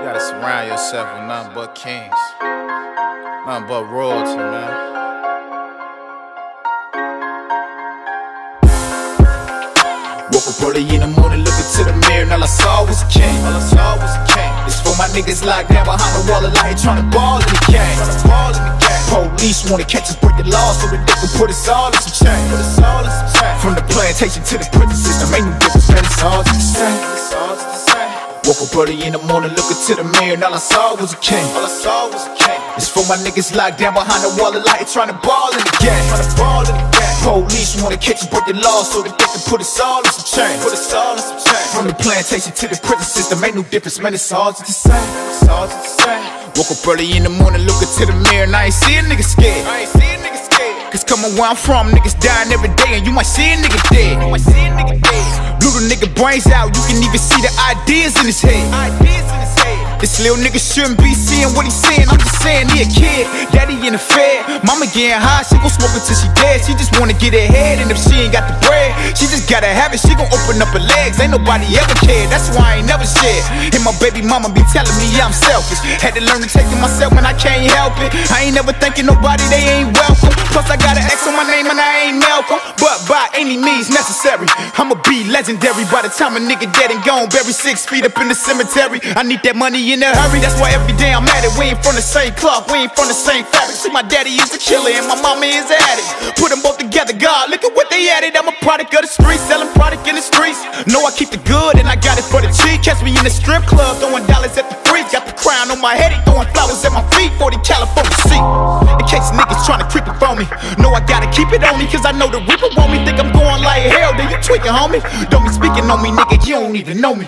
surround yourself with nothing but kings, nothing but royalty, man. Woke up early in the morning, looking to the mirror, and all I saw was a king. All I saw was a king. It's for my niggas locked down behind the wall of light, trying to ball in the game. Ball in the game. Police wanna catch us, break the law, so they can put us all in some chains. Put us all in some chains. From the plantation to the prison system, ain't no difference, man. It's all the same. It's all the same. Woke up early in the morning, looking to the mirror, and all I saw was a king. All I saw was a king. It's for my niggas locked down behind the wall of light, trying to ball in the game. Trying to ball in the game. Police wanna catch us, break the law, so they can put us all in some chains. Put us all in some chains. From the plantation to the prison system, ain't no difference, man. It's all just the same. It's all just the same. Woke up early in the morning, looking to the mirror, and I ain't see a nigga scared. I ain't see a nigga scared. Cause coming where I'm from, niggas dying every day, and you might see a nigga dead. You might see a nigga dead. Blew the nigga brains out, you can even see the ideas in his head. Ideas in his head. This little nigga shouldn't be seeing what he's saying. I'm just saying he a kid, daddy in the fed. Mama getting high, she gon' smoke until she dead. She just wanna get ahead, and if she ain't got the bread, she just gotta have it. She gon' open up her legs. Ain't nobody ever cared. That's why I ain't never shared. And my baby mama be telling me I'm selfish. Had to learn to take it myself when I can't help it. I ain't never thinking nobody they ain't welcome. Plus I got an X on my name and I ain't Malcolm. But by any means necessary, I'ma be legendary. By the time a nigga dead and gone, buried six feet up in the cemetery. I need that money in a hurry. That's why every day I'm at it. We ain't from the same club, we ain't from the same fabric. See, my daddy is a and my mama is an addict. Put them both together, God, look at what they added. I'm a product of the streets, selling product in the streets. Know I keep the good and I got it for the cheap. Catch me in the strip club, throwing dollars at the freak. Got the crown on my head, he throwing flowers at my feet. 40 California seat. In case niggas trying to creep it for me. Know I gotta keep it on me, cause I know the Reaper want me. Think I'm going like hell, then you tweaking, homie. Don't be speaking on me, nigga, you don't even know me.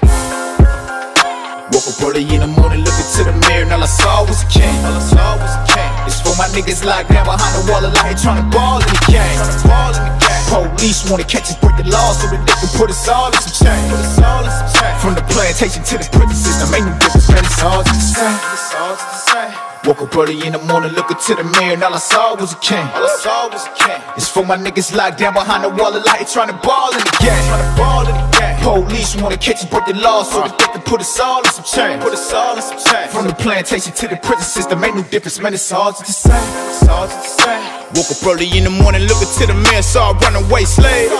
Woke up early in the morning, looking to the mirror, and all I saw was a king. All I saw was a king. It's for my niggas locked down behind the wall of light, trying to ball in the game. Ball in the game. Police wanna catch us, break the law, so that they can put us all in some chains. Put us all in some. From the plantation to the prison system, ain't no difference, man. It's all the same. It's all the same. Woke up early in the morning, looking to the mirror, and all I saw was a king. All I saw was a king. It's for my niggas locked down behind the wall of light, trying to ball in the game. Trying to ball in the game. Police wanna catch us, break the law, so that they can put us all in some chains. Put us all in some chains. From the plantation to the prison system, ain't no difference, man. It's all just the same. It's all just the same. Woke up early in the morning, looking to the mirror, saw a runaway slave.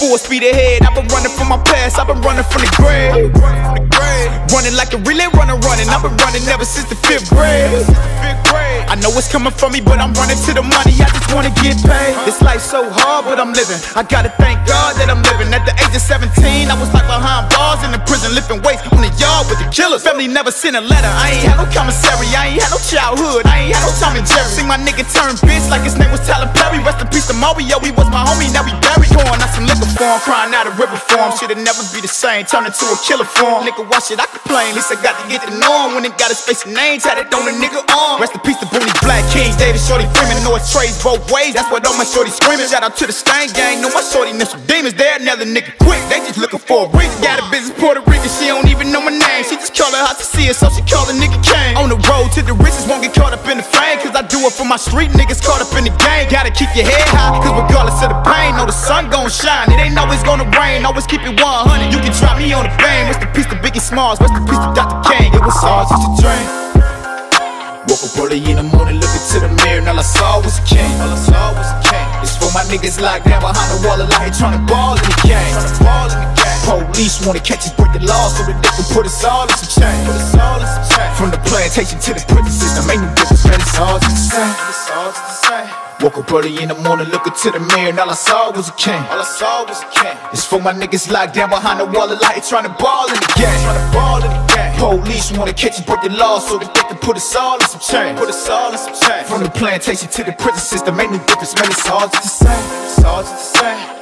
Full speed ahead, I've been running from my past, I've been running from the grave. Running like a relay runner, running. I've been running ever since the fifth grade. I know it's coming from me, but I'm running to the money. I just wanna get paid. This life's so hard, but I'm living. I gotta thank God that I'm living. At the age of 17, I was like behind bars in the prison, lifting weights on the yard with the killers. Family never sent a letter. I ain't had no commissary. I ain't had no childhood. I ain't had no Tom and Jerry. See my nigga turn bitch like his name was Tyler Perry. Rest in peace to Mario. He was my homie. Now we buried. Pouring out some liquor for him, crying out a river for him. Shit'll never be the same. Turn into a killer for him. Nigga, why should I complain? At least I got to get to know him when it got his face and name tatted on a nigga arm. Rest in peace to Booney Black King, David Shorty Freeman. Know it's trades both ways. That's what all my shorty screaming. Shout out to the Stain Gang. Know my shorty and some demons. They another nigga quick. They just looking for a reason. Got a business Puerto Rican. She don't even know my name. She just call her how to see it, so she call the nigga Kane. On the road to the riches, won't get caught up in the fame. Cause I do it for my street niggas caught up in the game. Gotta keep your head high. Cause regardless of the pain, know the sun gon' shine. It ain't always gonna rain. Always keep it 100. You can drop me on the bang. Rest the peace to Biggie Smalls. Rest in peace to Dr. Kane. It was all just a dream. Woke up early in the morning, looking to the mirror, and all I saw was a king. All I saw was a king. It's for my niggas locked down behind the wall of light, trying to ball in the game. The game. Police wanna catch us, break the law, so can put us all in some chains. Put us all in some chains. From the plantation to the prison system, ain't no difference, man. It's all just the same. It's all just the same. Woke up early in the morning, looking to the mirror, and all I saw was a king. All I saw was a king. It's for my niggas locked down behind the wall of light, trying to ball in the game. Trying to ball in the game. Police wanna catch us, break the law, so that they can put us all in some chains. Put us all in some chains. From the plantation to the prison system, ain't no difference, man. It's all just the same. It's all just the same.